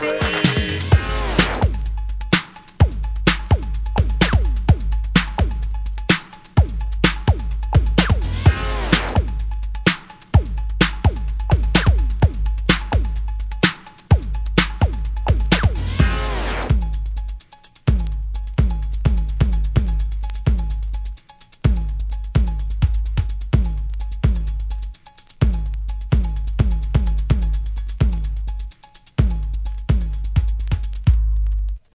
afraid.